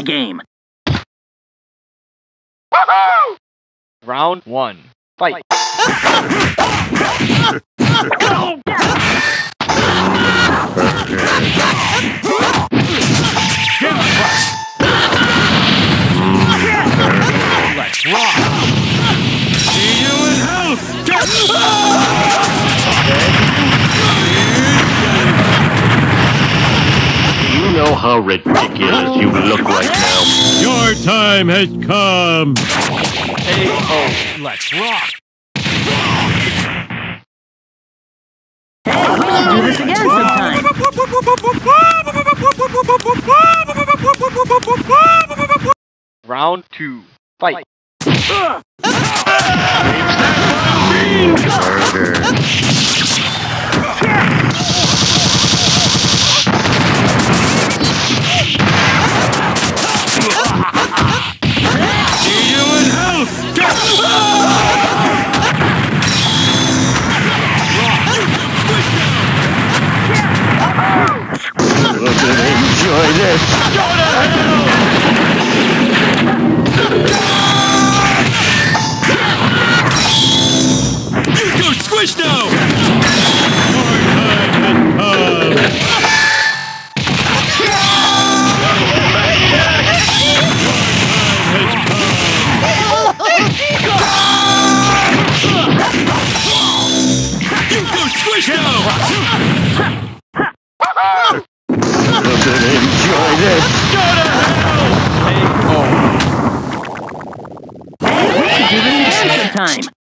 my game. Round one. Fight. know how ridiculous you look right now. Your time has come. Hey, oh, Let's rock. We should do this again sometime. Round two. Fight. Murder. This. Go squish now. Go squish now. KO.